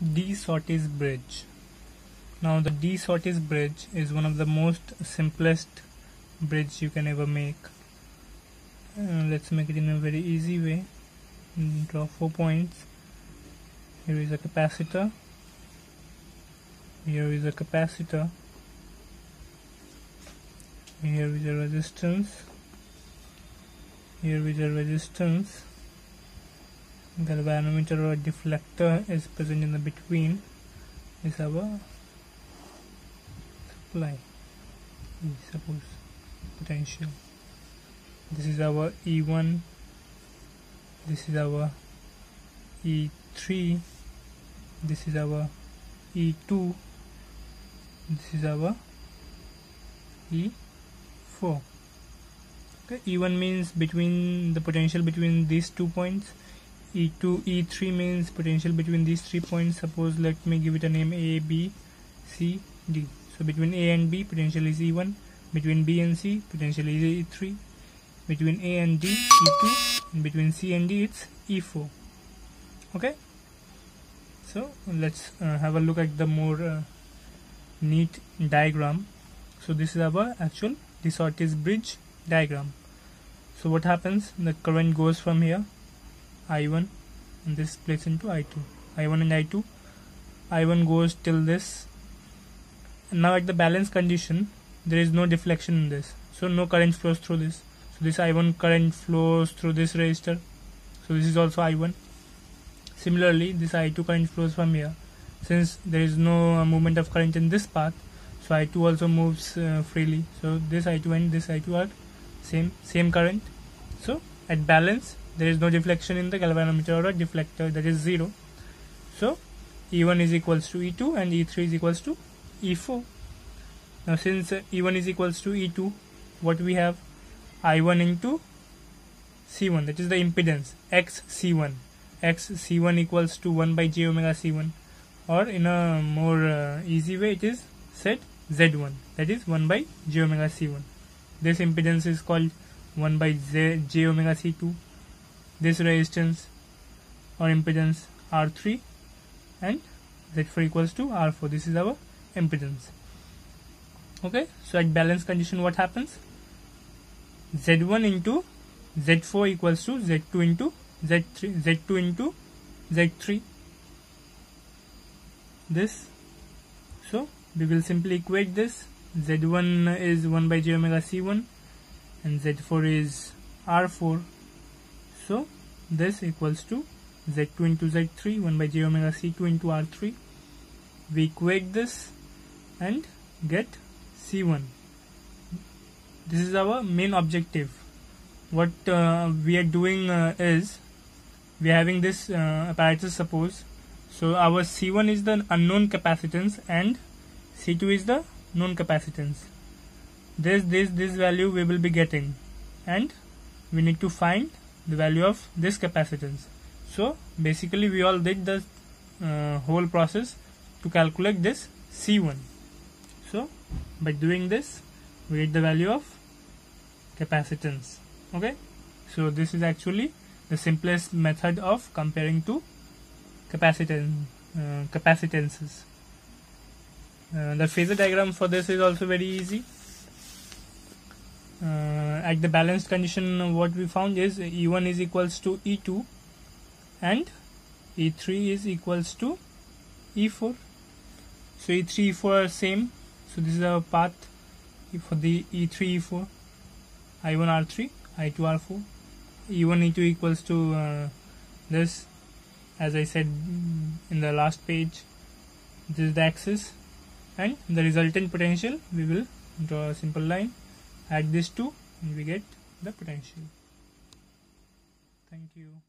De Sauty's bridge. Now the De Sauty's bridge is one of the most simplest bridge you can ever make. Uh, let's make it in a very easy way. Draw four points. Here is a capacitor. Here is a capacitor. Here is a resistance. Here is a resistance galvanometer or deflector is present in the between is our supply. Suppose potential. This is our E1 this is our E3 this is our E2 this is our E4 okay E1 means between the potential between these two points E2, E3 means potential between these three points. Suppose let me give it a name A, B, C, D. So between A and B, potential is E1. Between B and C, potential is E3. Between A and D, E2. And between C and D, it's E4. Okay. So let's uh, have a look at the more uh, neat diagram. So this is our actual De bridge diagram. So what happens? The current goes from here I1 and this splits into I2 I1 and I2 I1 goes till this. And now at the balance condition there is no deflection in this. So no current flows through this. So this I1 current flows through this resistor so this is also I1 similarly this I2 current flows from here. Since there is no uh, movement of current in this path so I2 also moves uh, freely. So this I2 and this I2 are same same current. So at balance there is no deflection in the galvanometer or a deflector that is 0 so E1 is equals to E2 and E3 is equals to E4 now since uh, E1 is equals to E2 what we have? I1 into C1 that is the impedance X C1 X C1 equals to 1 by j omega C1 or in a more uh, easy way it is said Z1 that is 1 by j omega C1 this impedance is called 1 by j omega C2 this resistance or impedance R3 and Z4 equals to R4 this is our impedance. Okay so at balance condition what happens? Z1 into Z4 equals to Z2 into Z3 Z2 into Z3 this so we will simply equate this. Z1 is 1 by j omega C1 and Z4 is R4 so this equals to z2 into z3 1 by j omega c2 into r3 we equate this and get c1 this is our main objective. What uh, we are doing uh, is we are having this uh, apparatus suppose. So our c1 is the unknown capacitance and c2 is the known capacitance. This this this value we will be getting. And we need to find the value of this capacitance. So basically we all did the uh, whole process to calculate this C1 so by doing this we get the value of capacitance. Okay? So this is actually the simplest method of comparing two capacitance uh, capacitances. Uh, the phasor diagram for this is also very easy. Uh, at the balanced condition what we found is E1 is equals to E2 and E3 is equals to E4 so E3 E4 are same. So this is our path for the E3 E4 I1 R3 I2 R4 E1 E2 equals to uh, this. As I said in the last page this is the axis and the resultant potential. We will draw a simple line. Add this and we get the potential. Thank you